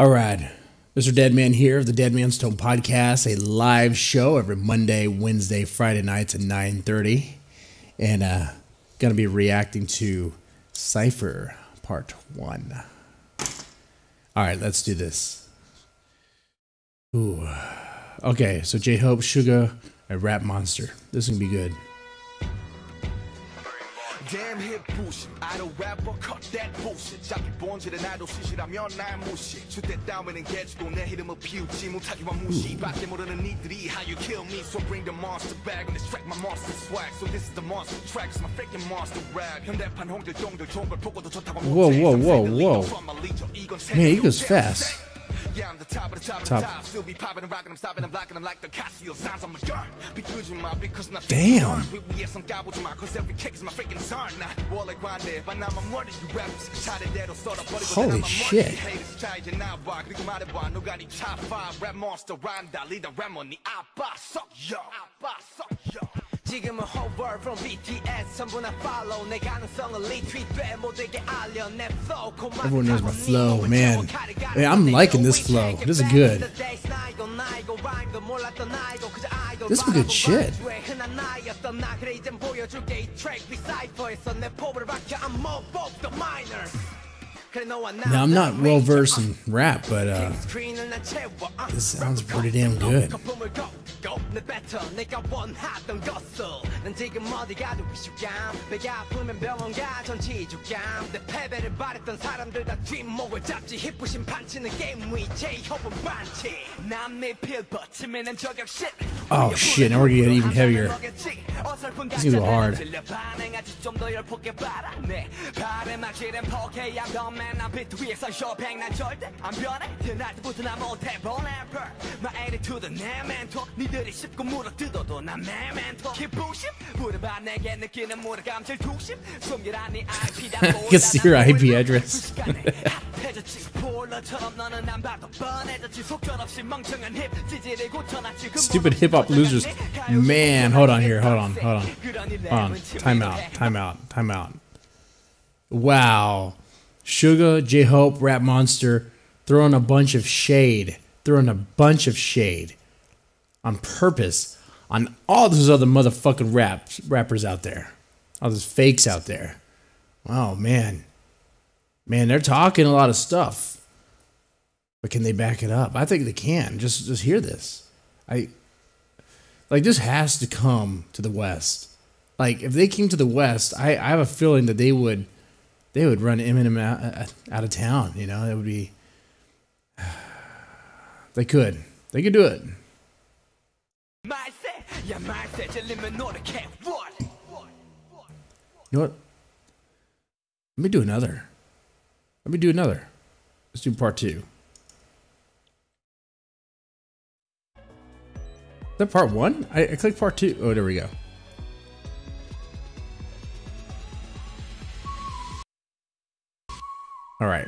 All right. Mr. Deadman here of the Deadman's Tome podcast, a live show every Monday, Wednesday, Friday nights at 9.30. And uh gonna be reacting to Cypher Part 1. All right, let's do this. Ooh. Okay, so J Hope, Suga, a Rap Monster. This is gonna be good Damn hip bullshit. Idol rapper, cut that bullshit. 잡기 본질은 아이돌 시시라면 날 무시. 주대 따위는 개주고 내 이름을 피우지 못하기만 무시. 밖에 모르는 니들이 how you kill me. So bring the monster back and distract my monster swag. So this is the monster track. It's my freaking monster rap. 현대판 홍길동들 좋은 걸 보고도 좋다고 Whoa, 못해. whoa, whoa, 삼색을 whoa. leader from my leader. 이건 Man, he goes 세계로 fast. Yeah, I'm the top of the top of the top. Still be popping and rocking, I'm stopping and blocking them like the Casio signs on my gun. Be using my cause not Damn. Yes, I'm gobbled to my cause every kick is my freaking sign. Now, wall I grind there, but now I'm morning, you rappers. I'll sort of buddy. Holy shit. Top five rap monster, rhyme, the on the. Suck, yo. 지금은 whole world from BTS 전부 나 follow 내 가능성을 retweet돼 모두에게 알려 내 flow Everyone knows my flow, man. Hey, I'm liking this flow. This is good. This is good shit. Now, I'm not well versed in rap, but uh, this sounds pretty damn good. 내 뱉어 내가 원하던 것을 난 지금 어디 가도 위축감 배가 아프면 병원 가 전치주감 내 패배를 바랬던 사람들 다 뒷목을 잡지 힙부심 판치는 게임 위 제이홉은 반치 남의 필 버티면 난 저격 shit Oh, shit, now we're gonna get even heavier. This is gonna go hard. I can see your IP address. Stupid hip hop losers. Man, hold on here, hold on, hold on. Hold on. Time out, time out, time out. Wow. Suga, J Hope, Rap Monster throwing a bunch of shade. Throwing a bunch of shade. On purpose. On all those other motherfucking rap rappers out there. All those fakes out there. Oh man. Man, they're talking a lot of stuff. But can they back it up? I think they can. Just just hear this. I like this has to come to the West. Like if they came to the West, I, I have a feeling that they would they would run Eminem out, uh, out of town. You know, it would be. They could. They could do it. You know what? Let me do another. Let me do another. Let's do part two. Is that part one? I, I clicked part two. Oh, there we go. All right.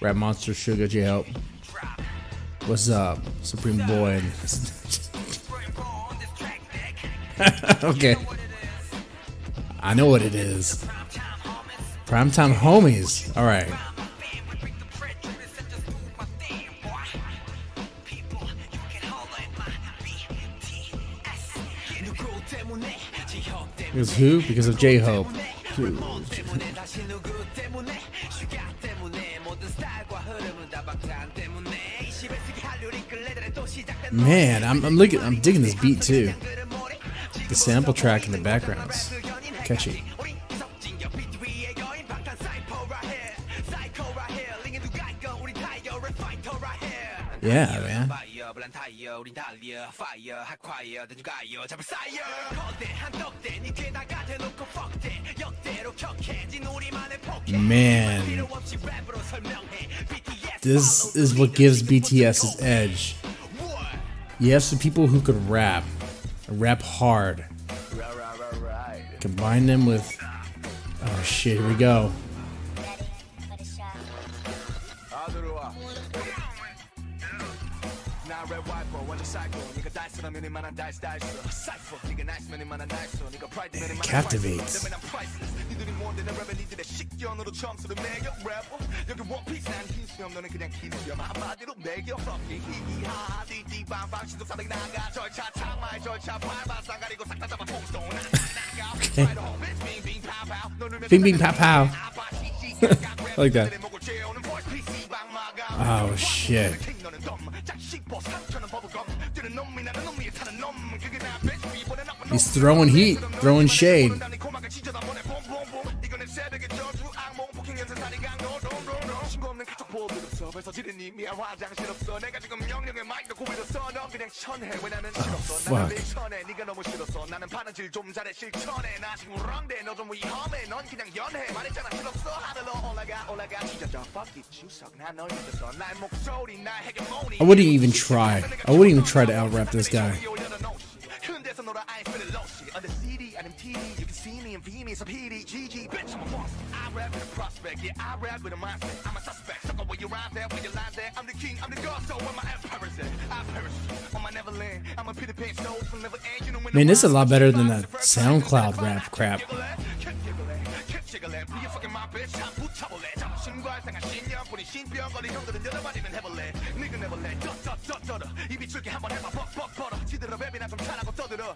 Rap Monster Suga J Hope. What's up, Supreme Boy? okay. I know what it is. Primetime homies. All right. Because who? Because of J Hope. Man, I'm, I'm looking. I'm digging this beat too. The sample track in the background's catchy. Yeah, man. Man, this is what gives BTS its edge. You the people who could rap, rap hard. Combine them with. Oh shit, here we go. Captivates. 관심 너는 그냥 기념 한마디로 매겨 썩기 히히하 띠띠빵빵 신속사득 나가 절차 창마의 절차 밟아 싸가리고 싹 다 잡아 통수도 나가 Bing bing pow pow. I like that. Oh shit. He's throwing heat, throwing shade. Ah, fuck. I wouldn't even try. I wouldn't even try to out rap this guy this, I know that I ain't feeling low shit. On CD and MTV, you can see me and V me, so PD, GG, bitch, I'm a boss. I rap with a prospect, yeah, I rap with a mindset. I'm a suspect, sucker where you rhyme there, where you lie there. I'm the king, I'm the god, so when my empire is at, I perish on my Neverland. I'm a Peter Pan, so from never end, you know when Man, this is a lot better than that SoundCloud rap crap.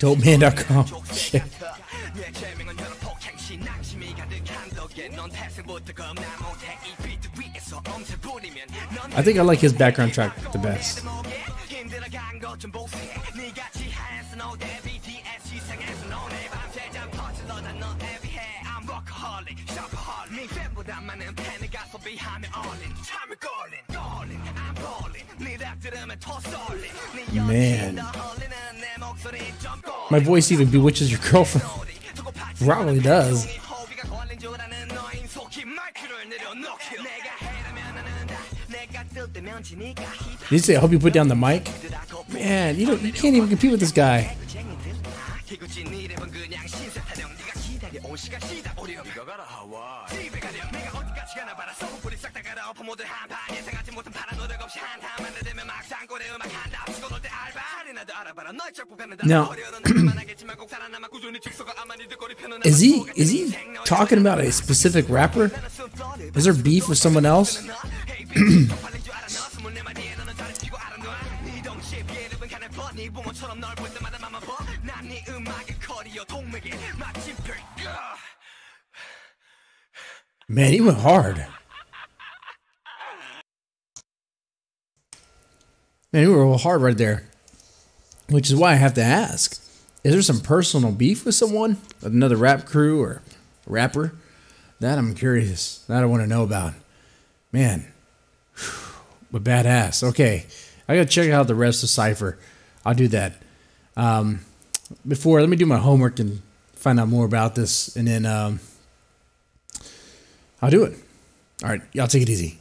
dopeman.com. I think I like his background track the best. Man. My voice even bewitches your girlfriend. Probably does. Did you say, I hope you put down the mic? Man, you, don't, you can't even compete with this guy. 기구진 네 랩은 그냥 신세 타령 네가 기다려온 시간 시다 오려 네가 가라 하와이 집에 가렴 내가 어디까지 가나 봐라 소금뿌리 싹다 갈아엎어 모두 한판 예상하지 못한 파란 노력 없이 한타만 내되면 막상 꼴에 음악 한다 치고 놀때 알바 할인하도 알아봐라 너의 짝복하는 Now- 하겠지만 꼭 살아남아 꾸준히 축소가 아마 니들 꼬리 펴는 Is he is he talking about a specific rapper? Is there beef with someone else? Man, he went hard. Man, he went real hard right there. Which is why I have to ask: Is there some personal beef with someone, another rap crew or rapper? That I'm curious. That I want to know about. Man, but badass. Okay, I gotta check out the rest of Cypher. I'll do that. Um, before, let me do my homework and find out more about this, and then um, I'll do it. All right, y'all take it easy.